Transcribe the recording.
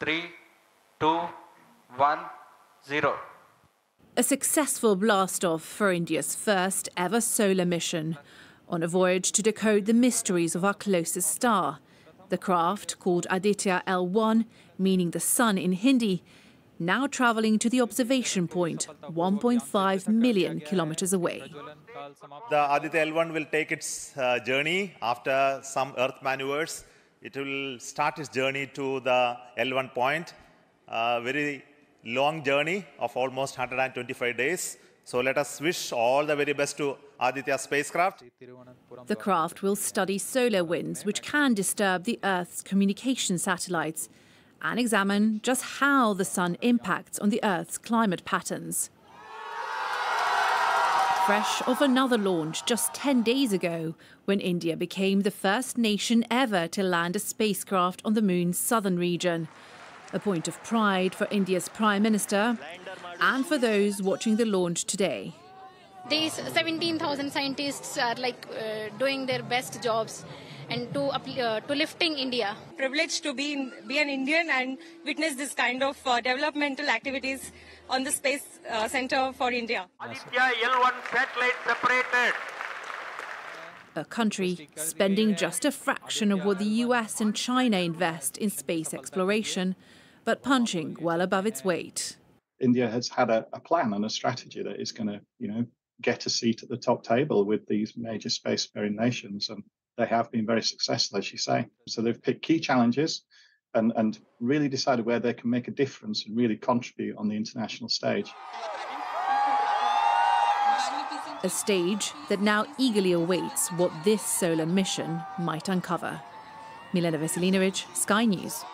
three, two, one, zero. A successful blast-off for India's first ever solar mission on a voyage to decode the mysteries of our closest star. The craft, called Aditya L1, meaning the sun in Hindi, now travelling to the observation point 1.5 million kilometres away. The Aditya L1 will take its uh, journey after some Earth maneuvers. It will start its journey to the L1 point, a very long journey of almost 125 days. So let us wish all the very best to Aditya spacecraft. The craft will study solar winds, which can disturb the Earth's communication satellites, and examine just how the sun impacts on the Earth's climate patterns. Fresh off another launch just 10 days ago, when India became the first nation ever to land a spacecraft on the moon's southern region. A point of pride for India's Prime Minister and for those watching the launch today. These 17,000 scientists are like uh, doing their best jobs and to uh, to lifting India. Privileged to be in, be an Indian and witness this kind of uh, developmental activities on the Space uh, Center for India. Aditya L1 satellite separated. A country spending just a fraction of what the US and China invest in space exploration, but punching well above its weight. India has had a, a plan and a strategy that is going to, you know, get a seat at the top table with these major spacefaring nations, and they have been very successful, as you say. So they've picked key challenges and, and really decided where they can make a difference and really contribute on the international stage. A stage that now eagerly awaits what this solar mission might uncover. Milena Veselinovic, Sky News.